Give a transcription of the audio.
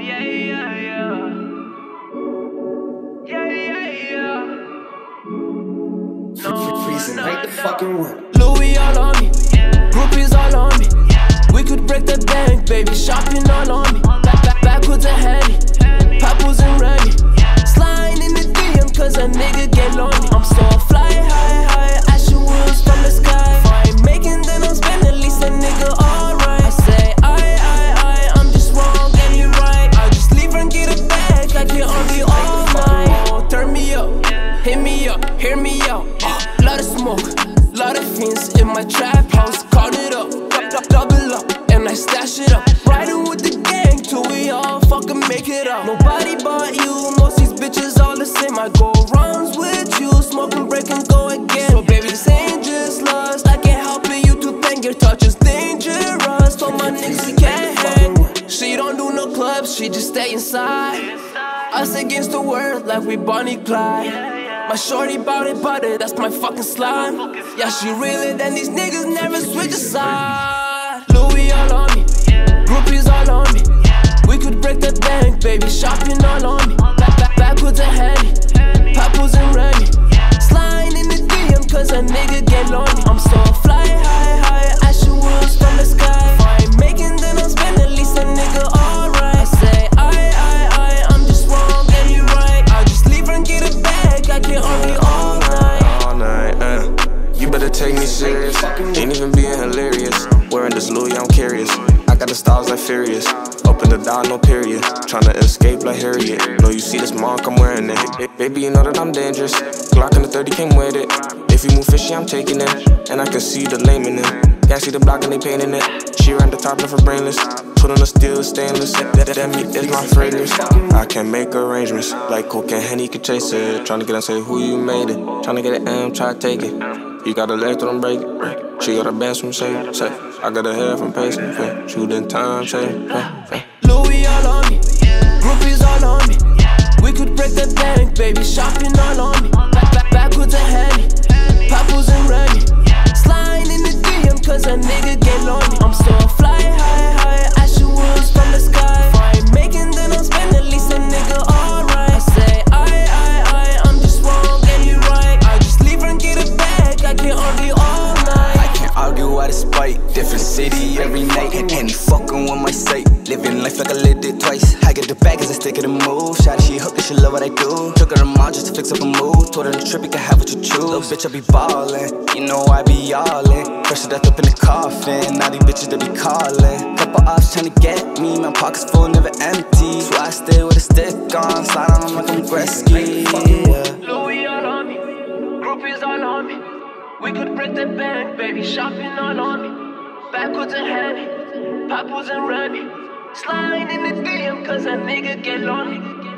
yeah, yeah, yeah. Yeah, yeah, yeah. No, Freezing no, right the no. fucking one. Louis all on me, groupies all on me. We could break the bank, baby, shopping all on me. Back, back, Backwoods and Henny, me out. Uh, lot of smoke, lot of fiends in my trap house. Caught it up, dou- dou- double up, and I stash it up. Riding with the gang till we all fucking make it up. Nobody but you, most these bitches all the same. I go runs with you, smoking, break and go again. So baby, this ain't just lust. I can't help it, you too bang. Your touch is dangerous. For my niggas, we can't hang. She don't do no clubs, she just stay inside. Us against the world like we Bonnie Clyde. My shorty bout it, butter, that's my fucking slime. Yeah, she realer than these niggas, never switch a side. Louis all on me, groupies all on me. We could break the bank, baby, shopping all on me. Back, back, Backwoods and Henny, papples and Randy. Sliding in the DM, cause a nigga get lonely. I'm so fly the styles like Furious. Open the door, no period. Tryna escape like Harriet. No, you see this mark, I'm wearing it. Baby, you know that I'm dangerous. Glock in the 30 came with it. If you move fishy, I'm taking it. And I can see the lame in it. Can't see the block and they painting it. She ran the top of her brainless. Put on the steel stainless. That, that, meat is my fragrance. I can make arrangements. Like coke and Henny can chase it. Tryna get and say who you made it. Tryna get it M, try to take it. You got a leg, don't break it. She got a band from say, say. I got a hair from. Hey. Shooting time, say, with. Living life like I lived it twice. I get the bag as I stick it and move. Shot she hooked and she love what I do. Took her to mall just to fix up a mood. Told her the trip you can have what you choose. Little bitch, I be ballin'. You know I be all in. First death up in the coffin. Now these bitches they be callin'. Couple ops tryna get me. My pockets full, never empty. So I stay with a stick on. Slide on them like I'm Gretzky. Yeah. Louis all on me, groupies all on me. We could break the bank, baby, shopping all on me. Backwoods and Henny, papples and Randy. Sliding in the DM, cause a nigga get lonely.